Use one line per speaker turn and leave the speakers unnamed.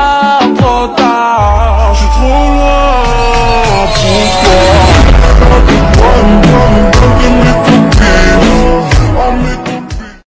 Oh.